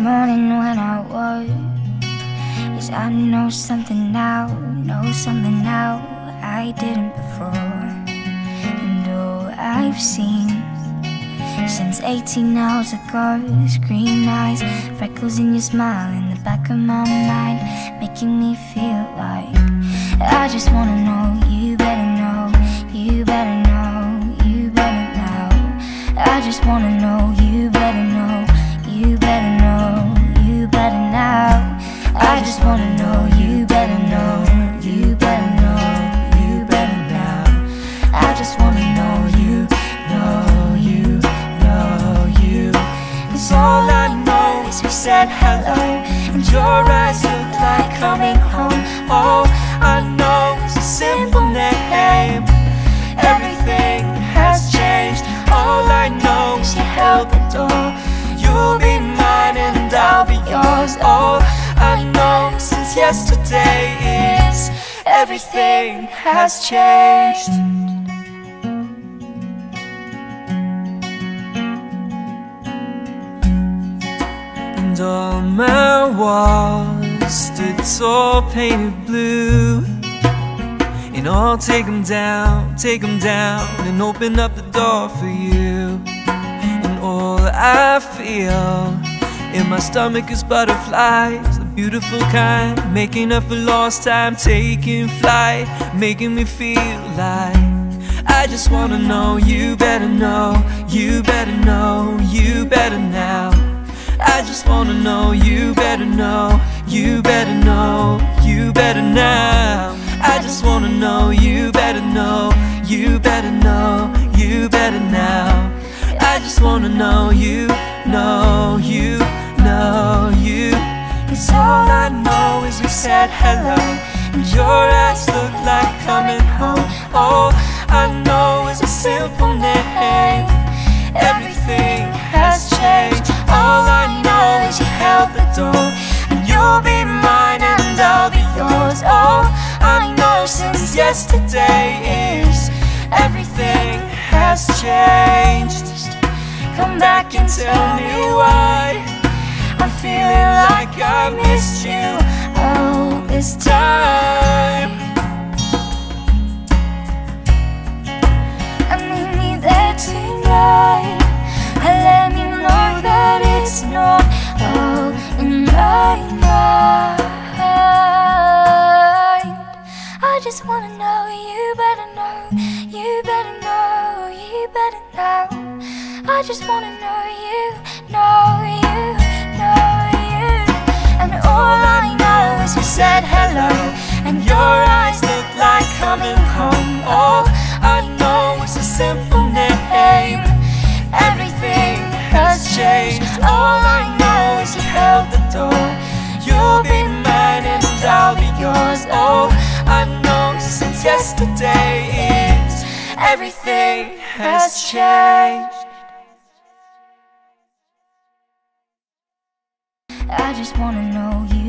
morning when I woke Is I know something now, know something now I didn't before. And all I've seen since 18 hours ago Green eyes, freckles in your smile In the back of my mind Making me feel like I just wanna know just wanna know. You better know, you better know. You better now I just wanna know. You better know, you better know. You better now I just wanna know. You know. You know. You. Cause all I know is we said hello And your eyes yesterday is Everything has changed And all my walls stood tall, painted blue. And I'll take them down, take them down, and open up the door for you. And all I feel in my stomach is butterflies, beautiful kind, making up for lost time, taking flight, making me feel like. I just wanna know, you better know, you better know, you better now. I just wanna know, you better know, you better know, you better now. I just wanna know, you better know, you better know, you better now. I just wanna know, you know, you is we said hello And your eyes look like coming home. All I know is a simple name. Everything has changed. All I know is you held the door And you'll be mine and I'll be yours. All I know since yesterday is Everything has changed. Come back and tell me why. I'm feeling like I missed you this time. I need me there tonight. And let me know that it's not all in my mind. I just wanna know, you better know You better know, you better know. I just wanna know you, since yesterday is Everything has changed. I just wanna know you